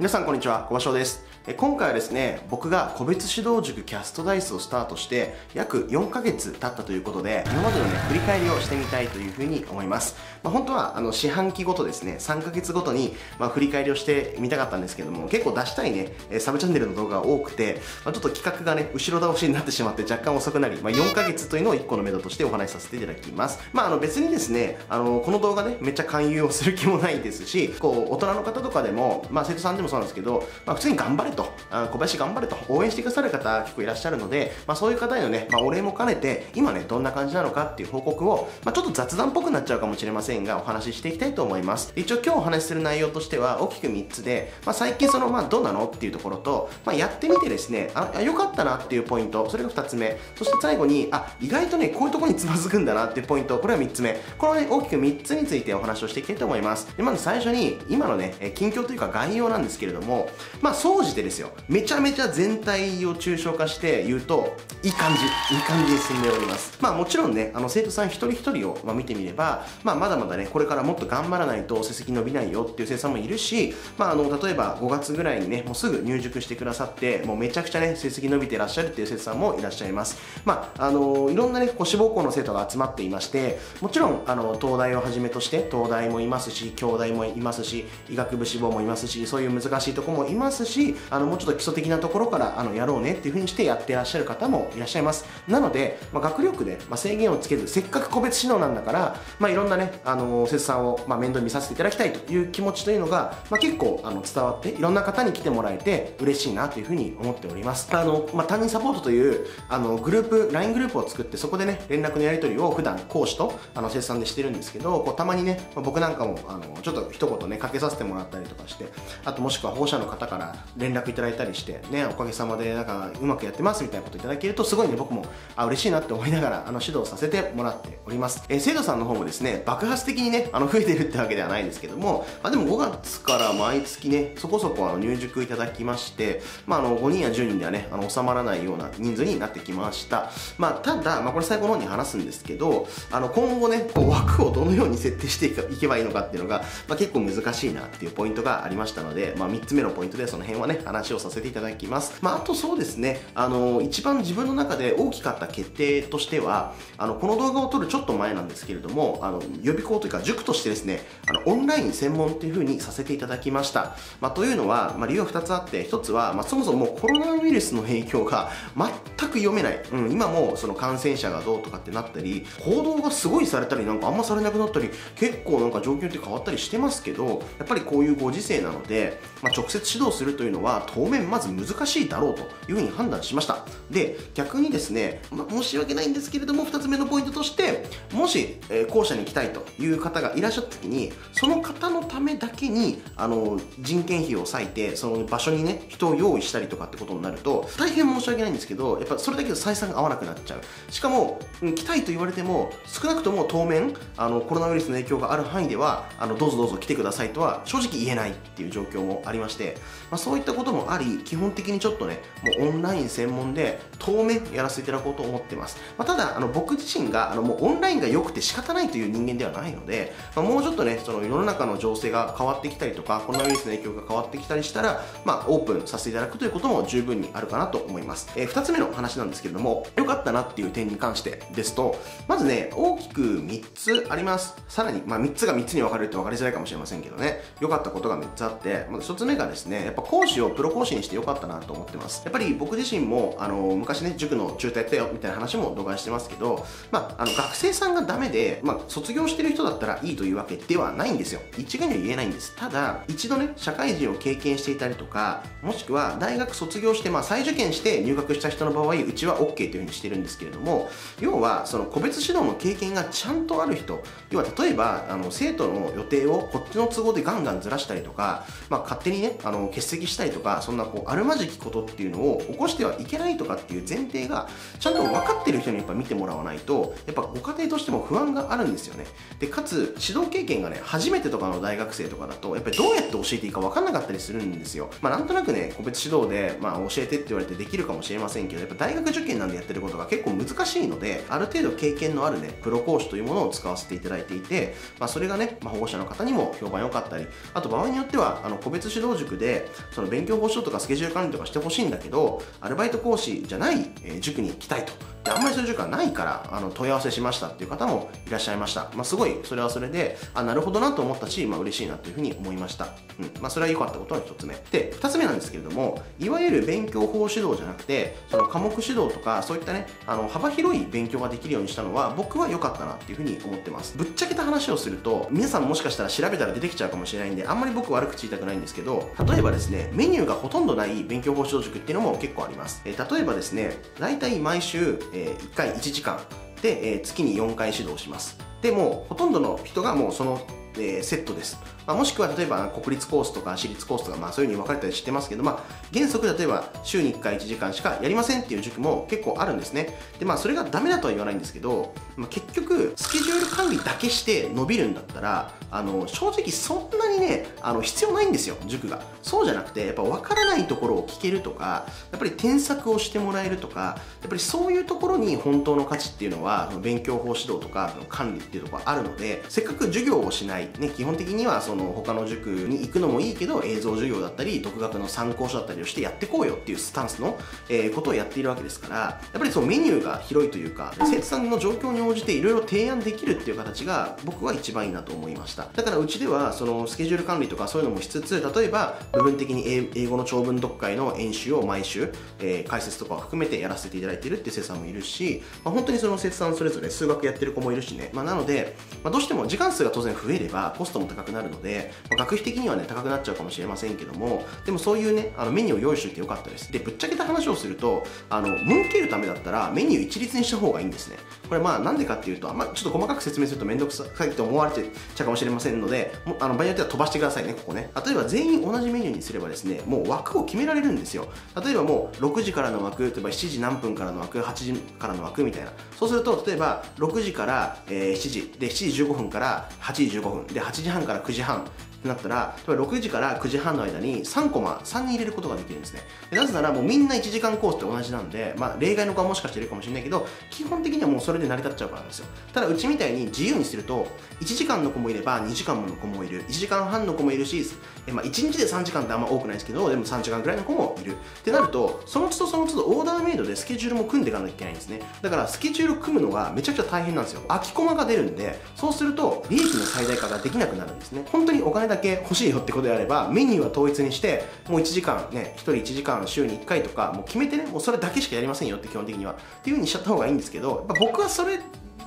皆さんこんにちは、小場翔です。今回はですね、僕が個別指導塾キャストダイスをスタートして約4ヶ月経ったということで、今までのね、振り返りをしてみたいというふうに思います。まあ、本当はあの四半期ごとですね、3ヶ月ごとに、まあ、振り返りをしてみたかったんですけども、結構出したいね、サブチャンネルの動画が多くて、まあ、ちょっと企画がね、後ろ倒しになってしまって若干遅くなり、まあ、4ヶ月というのを1個の目処としてお話しさせていただきます。まあ、あの別にですね、あのこの動画ね、めっちゃ勧誘をする気もないですし、こう、大人の方とかでも、まあ、生徒さんでもそうなんですけど、まあ、普通に頑張れと、小林頑張れと応援してくださる方結構いらっしゃるので、まあ、そういう方へのね、まあ、お礼も兼ねて、今ね、どんな感じなのかっていう報告を、まあ、ちょっと雑談っぽくなっちゃうかもしれませんが、お話ししていきたいと思います。一応今日お話しする内容としては、大きく3つで、まあ、最近その、まあ、どうなのっていうところと、まあ、やってみてですね、あ、良かったなっていうポイント、それが2つ目。そして最後に、あ、意外とね、こういうところにつまずくんだなっていうポイント、これは3つ目。このね、大きく3つについてお話をしていきたいと思います。で、まず最初に、今のね、近況というか概要なんですけれども、まあ、総じてですよ、めちゃめちゃ全体を抽象化して言うと、いい感じ、いい感じで進んでおります。まあもちろんね、あの生徒さん一人一人を、まあ、見てみれば、まあまだまだね、これからもっと頑張らないと成績伸びないよっていう生徒さんもいるし、まああの、例えば5月ぐらいにね、もうすぐ入塾してくださって、もうめちゃくちゃね、成績伸びてらっしゃるっていう生徒さんもいらっしゃいます。まあ、あの、いろんなね、こう志望校の生徒が集まっていまして、もちろん、あの、東大をはじめとして、東大もいますし、京大もいますし、医学部志望もいますし、そういう難しいところもいますし、あの、もうちょっと基礎的なところからあのやろうねっていう風にしてやってらっしゃる方もいらっしゃいます。なので、まあ、学力で、まあ、制限をつけずせっかく個別指導なんだから、まあ、いろんなねあの生徒さんを、まあ、面倒見させていただきたいという気持ちというのが、まあ、結構あの伝わっていろんな方に来てもらえて嬉しいなという風に思っております。あの、まあ、担任サポートというあのグループ LINE グループを作ってそこでね連絡のやり取りを普段講師とあの生徒さんでしてるんですけどこうたまにね、まあ、僕なんかもあのちょっと一言ねかけさせてもらったりとかしてあとももしくは保護者の方から連絡いただいたりしてねおかげさまでなんかうまくやってますみたいなこといただけるとすごいね僕もあ嬉しいなって思いながらあの指導させてもらっております、えー、生徒さんの方もですね爆発的にねあの増えてるってわけではないですけども、まあ、でも5月から毎月ねそこそこあの入塾いただきまして、まあ、あの5人や10人ではねあの収まらないような人数になってきました。まあただ、まあ、これ最後の方に話すんですけどあの今後ねこう枠をどのように設定していけばいいのかっていうのが、まあ、結構難しいなっていうポイントがありましたので、まあ、3つ目のポイントでその辺はね話をさせていただきます。まああとそうですねあの一番自分の中で大きかった決定としてはあのこの動画を撮るちょっと前なんですけれどもあの予備校というか塾としてですねあのオンライン専門っていう風にさせていただきました、まあ、というのは、まあ、理由は2つあって1つは、まあ、そもそもコロナウイルスの影響が全くく読めない、うん、今もその感染者がどうとかってなったり報道がすごいされたりなんかあんまされなくなったり結構なんか状況って変わったりしてますけどやっぱりこういうご時世なので、まあ、直接指導するというのは当面まず難しいだろうというふうに判断しました。で逆にですね、ま、申し訳ないんですけれども2つ目のポイントとしてもし、えー、校舎に来たいという方がいらっしゃった時にその方のためだけにあの人件費を割いてその場所にね人を用意したりとかってことになると大変申し訳ないんですけどやっぱそれだけで採算が合わなくなっちゃうしかも、うん、来たいと言われても少なくとも当面あのコロナウイルスの影響がある範囲ではあのどうぞどうぞ来てくださいとは正直言えないっていう状況もありまして、まあ、そういったこともあり基本的にちょっとねもうオンライン専門で当面やらせていただこうと思ってます。まあ、ただ、あの僕自身があのもうオンラインが良くて仕方ないという人間ではないので、まあ、もうちょっとね、その世の中の情勢が変わってきたりとか、コロナウイルスの影響が変わってきたりしたら、まあ、オープンさせていただくということも十分にあるかなと思います。えー、2つ目の話なんですけれども、良かったなっていう点に関してですと、まずね、大きく3つあります。さらに、まあ、3つが3つに分かれるって分かりづらいかもしれませんけどね、良かったことが3つあって、まず1つ目がですね、やっぱ講師をプロ講師にして良かったなと思ってます。やっぱり僕自身も、あの、昔ね、塾の中途やったよみたいな話も動画してますけど、まあ、あの学生さんがダメで、まあ、卒業してる人だったらいいというわけではないんですよ一概には言えないんですただ一度ね社会人を経験していたりとかもしくは大学卒業して、まあ、再受験して入学した人の場合うちは OK というふうにしてるんですけれども要はその個別指導の経験がちゃんとある人要は例えばあの生徒の予定をこっちの都合でガンガンずらしたりとか、まあ、勝手にねあの欠席したりとかそんなこうあるまじきことっていうのを起こしてはいけないとかっていう前提がちゃんと分かってる人にやっぱ見てもらわないとやっぱご家庭としても不安があるんですよね。でかつ指導経験がね初めてとかの大学生とかだとやっぱりどうやって教えていいか分かんなかったりするんですよ。まあなんとなくね個別指導で、まあ、教えてって言われてできるかもしれませんけどやっぱ大学受験なんでやってることが結構難しいのである程度経験のあるねプロ講師というものを使わせていただいていて、まあ、それがね、まあ、保護者の方にも評判良かったりあと場合によってはあの個別指導塾でその勉強保証とかスケジュール管理とかしてほしいんだけどアルバイト講師じゃない、えー、塾に行きたいと。であんまりそういう塾はないからあの問い合わせしましたっていう方もいらっしゃいました、まあ、すごいそれはそれであなるほどなと思ったし、まあ、嬉しいなというふうに思いました、うん。まあ、それは良かったことの1つ目。で2つ目なんですけれどもいわゆる勉強法指導じゃなくてその科目指導とかそういったねあの幅広い勉強ができるようにしたのは僕は良かったなっていうふうに思ってます。ぶっちゃけた話をすると皆さんもしかしたら調べたら出てきちゃうかもしれないんであんまり僕悪口言いたくないんですけど例えばですねメニューがほとんどない勉強法指導塾っていうのも結構あります、え、例えばですね大体毎週、えー、1回1時間で、えー、月に4回指導しますでもほとんどの人がもうそのえー、セットです。まあ、もしくは例えば国立コースとか私立コースとか、まあ、そういうふうに分かれたりしてますけど、まあ、原則例えば週に1回1時間しかやりませんっていう塾も結構あるんですね。で、まあ、それがダメだとは言わないんですけど、まあ、結局、スケジュール管理だけして伸びるんだったら、あの正直そんなにね、あの必要ないんですよ、塾が。そうじゃなくて、やっぱ分からないところを聞けるとか、やっぱり添削をしてもらえるとか、やっぱりそういうところに本当の価値っていうのは、勉強法指導とか管理っていうところあるので、せっかく授業をしない、ね、基本的にはその他の塾に行くのもいいけど、映像授業だったり、独学の参考書だったりをしてやってこうよっていうスタンスの、えー、ことをやっているわけですから、やっぱりそのメニューが広いというか、生徒さんの状況に応じていろいろ提案できるっていう形が僕は一番いいなと思いました。だからうちではそのスケジュール管理とかそういうのもしつつ、例えば部分的に英語の長文読解の演習を毎週、えー、解説とかを含めてやらせていただいているっていう生徒さんもいるし、まあ、本当にその生徒さんそれぞれ数学やってる子もいるしね、まあ、なので、まあ、どうしても時間数が当然増えればコストも高くなるので、まあ、学費的にはね高くなっちゃうかもしれませんけどもでもそういうねあのメニューを用意しておいてよかったです。でぶっちゃけた話をするとあの儲けるためだったらメニュー一律にした方がいいんですね。これまあなんでかっていうとあんまちょっと細かく説明すると面倒くさいと思われちゃうかもしれませんのであの場合によっては飛ばしてくださいねここね。例えば全員同じメニューにすればですねもう枠を決められるんですよ。例えばもう6時からの枠例えば7時何分からの枠8時からの枠みたいな。そうすると例えば6時から、えー、7時で7時15分から8時15分。で8時半から9時半 errado. ってなったら例えば6時から9時半の間に3コマ3人入れることができるんですね。なぜならもうみんな1時間コースって同じなんで、まあ、例外の子はもしかしているかもしれないけど基本的にはもうそれで成り立っちゃうからなんですよ。ただうちみたいに自由にすると1時間の子もいれば2時間の子もいる。1時間半の子もいるしえ、まあ、1日で3時間ってあんま多くないですけどでも3時間ぐらいの子もいる。ってなるとその都度その都度オーダーメイドでスケジュールも組んでいかなきゃいけないんですね。だからスケジュール組むのがめちゃくちゃ大変なんですよ。空きコマが出るんでそうすると利益の最大化ができなくなるんですね。本当にお金だけ欲しいよってことであればメニューは統一にしてもう1時間ね1人1時間週に1回とかもう決めてねもうそれだけしかやりませんよって基本的には。っていう風にしちゃった方がいいんですけど僕はそれ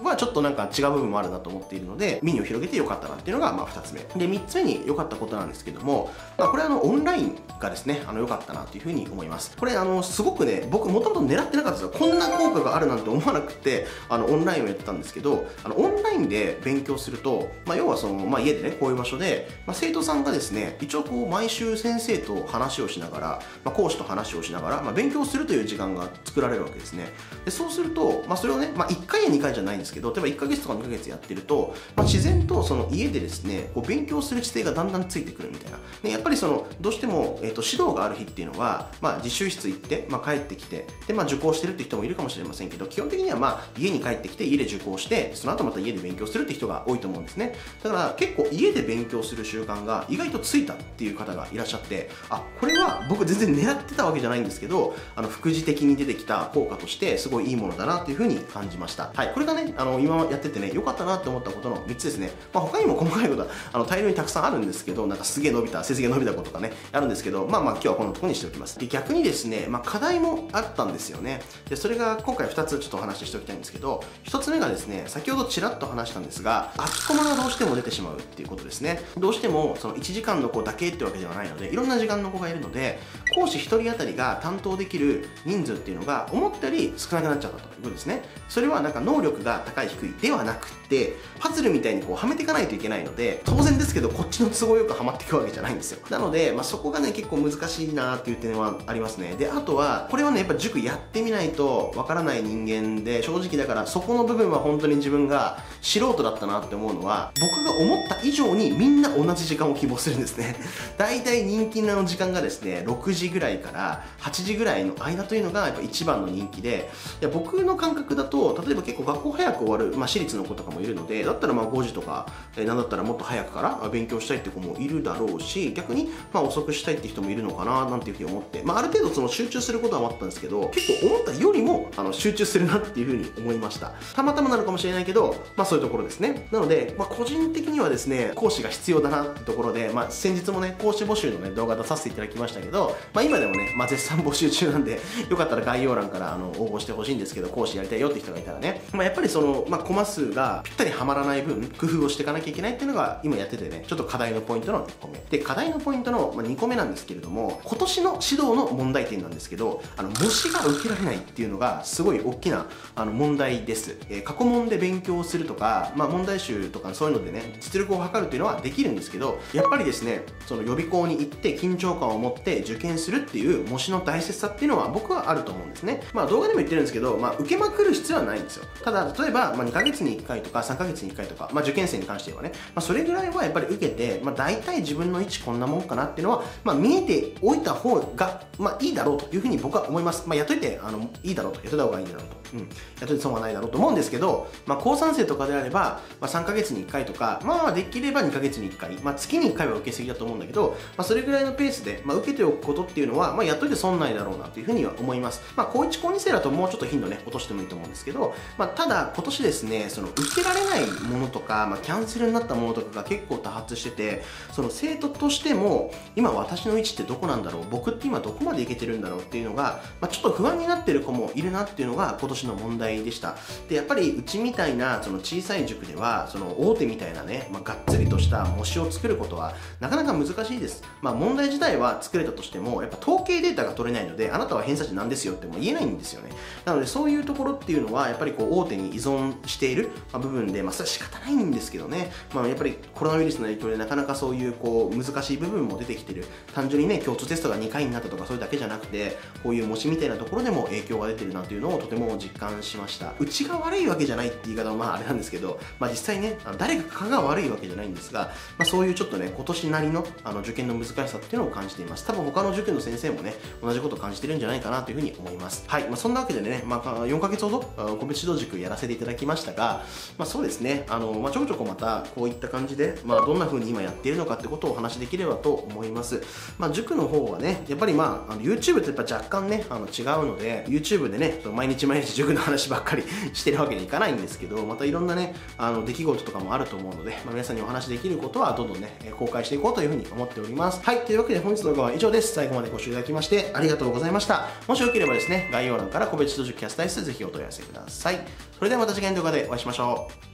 はちょっとなんか違う部分もあるなと思っているのでメニを広げてよかったなっていうのがまあ2つ目。で3つ目に良かったことなんですけども、まあ、これはあのオンラインがですねあの良かったなというふうに思います。これあのすごくね僕もともと狙ってなかったですよ。こんな効果があるなんて思わなくてあのオンラインをやってたんですけどあのオンラインで勉強すると、まあ、要はその、まあ、家でねこういう場所で、まあ、生徒さんがですね一応こう毎週先生と話をしながら、まあ、講師と話をしながら、まあ、勉強するという時間が作られるわけですね。でそうすると、まあ、それをね、まあ、1回や2回じゃないんですけど例えば1ヶ月とか2ヶ月やってると、まあ、自然とその家でですねこう勉強する姿勢がだんだんついてくるみたいな、ね、やっぱりそのどうしても、えーと、指導がある日っていうのは、まあ、自習室行って、まあ、帰ってきてで、まあ、受講してるって人もいるかもしれませんけど基本的には、まあ、家に帰ってきて家で受講してその後また家で勉強するって人が多いと思うんですね。だから結構家で勉強する習慣が意外とついたっていう方がいらっしゃってあこれは僕全然狙ってたわけじゃないんですけどあの副次的に出てきた効果としてすごいいいものだなっていうふうに感じました。はい。これがねあの今やっててね良かったなって思ったことの3つですね、まあ、他にも細かいことはあの大量にたくさんあるんですけどなんかすげえ伸びた成績が伸びたこととかねあるんですけどまあまあ今日はこのとこにしておきます。で逆にですね、まあ、課題もあったんですよね。でそれが今回2つちょっとお話ししておきたいんですけど1つ目がですね先ほどちらっと話したんですが空きコマがどうしても出てしまうっていうことですね。どうしてもその1時間の子だけってわけではないのでいろんな時間の子がいるので講師1人当たりが担当できる人数っていうのが思ったより少なくなっちゃったということですね。それはなんか能力が高い低いではなくってパズルみたいにこうはめていかないといけないので当然ですけどこっちの都合よくはまっていくわけじゃないんですよ。なので、まあ、そこがね結構難しいなっていう点はありますね。であとはこれはねやっぱ塾やってみないとわからない人間で正直だからそこの部分は本当に自分が素人だったなって思うのは僕が思った以上にみんな同じ時間を希望するんですね。大体人気の時間がですね6時ぐらいから8時ぐらいの間というのがやっぱ一番の人気でいや僕の感覚だと例えば結構学校早く終わる、まあ、私立の子とかもいるのでだったらまあ5時とか、えー、なんだったらもっと早くから勉強したいって子もいるだろうし逆にまあ遅くしたいって人もいるのかななんていうふうに思って、まあ、ある程度その集中することはあったんですけど結構思ったよりもあの集中するなっていうふうに思いました。たまたまなのかもしれないけどまあそういうところですね。なので、まあ、個人的にはですね講師が必要だなってところで、まあ、先日もね講師募集のね動画出させていただきましたけど、まあ、今でもね、まあ、絶賛募集中なんでよかったら概要欄からあの応募してほしいんですけど講師やりたいよって人がいたらね、まあ、やっぱりその、のまあ、コマ数がぴったりはまらない分工夫をしていかなきゃいけないっていうのが今やっててね。ちょっと課題のポイントの1個目。で課題のポイントの2個目なんですけれども今年の指導の問題点なんですけどあの模試が受けられないっていうのがすごい大きなあの問題です、えー、過去問で勉強するとか、まあ、問題集とかそういうのでね実力を測るっていうのはできるんですけどやっぱりですねその予備校に行って緊張感を持って受験するっていう模試の大切さっていうのは僕はあると思うんですね。まあ動画でも言ってるんですけど、まあ、受けまくる必要はないんですよ。ただ例えば、まあ、2ヶ月に1回とか3ヶ月に1回とか、まあ、受験生に関してはね、まあ、それぐらいはやっぱり受けて、まあ、大体自分の位置こんなもんかなっていうのは、まあ、見えておいた方が、まあ、いいだろうというふうに僕は思います。まあ、やっといてあのいいだろうと、やっとた方がいいだろうと。うん。やっといて損はないだろうと思うんですけど、まあ、高3生とかであれば、まあ、3ヶ月に1回とか、まあ、できれば2ヶ月に1回、まあ、月に1回は受けすぎだと思うんだけど、まあ、それぐらいのペースで、まあ、受けておくことっていうのは、まあ、やっといて損ないだろうなというふうには思います。まあ、高1、高2生だともうちょっと頻度ね、落としてもいいと思うんですけど、まあ、ただ、今年ですね、その、受けられないものとか、まあ、キャンセルになったものとかが結構多発してて、その生徒としても、今私の位置ってどこなんだろう僕って今どこまでいけてるんだろうっていうのが、まあ、ちょっと不安になってる子もいるなっていうのが今年の問題でした。でやっぱりうちみたいなその小さい塾ではその大手みたいなね、まあ、がっつりとした模試を作ることはなかなか難しいです、まあ、問題自体は作れたとしてもやっぱ統計データが取れないのであなたは偏差値なんですよっても言えないんですよね。なのでそういうところっていうのはやっぱりこう大手に依存している部分で、まあ、それは仕方ないんですけどね、まあ、やっぱりコロナウイルスの影響でなかなかそういうこう難しい部分も出てきてる。単純にね共通テストが2回になったとかそれだけじゃなくてこういう模試みたいなところでも影響が出てるなというのをとても実感しました。うちが悪いわけじゃないって言い方はまああれなんですけど、まあ、実際ね誰かが悪いわけじゃないんですが、まあ、そういうちょっとね今年なりのあの受験の難しさっていうのを感じています。多分他の塾の先生もね同じことを感じてるんじゃないかなというふうに思います。はい、まあ、そんなわけでね、まあ、4ヶ月ほど個別指導塾やらせていただきましたが、まあ、そうですね。あの、まあ、ちょこちょこまたこういった感じで、まあ、どんな風に今やっているのかってことをお話しできればと思います、まあ、塾の方はねやっぱりまああの YouTube ってやっぱ若干ねあの違うので YouTube でね毎日毎日塾の話ばっかりしてるわけにいかないんですけどまたいろんなねあの出来事とかもあると思うので、まあ、皆さんにお話できることはどんどんね公開していこうというふうに思っております。はいというわけで本日の動画は以上です。最後までご視聴いただきましてありがとうございました。もしよければですね概要欄から個別指導塾キャスタイスぜひお問い合わせください。それではまた次回の動画でお会いしましょう。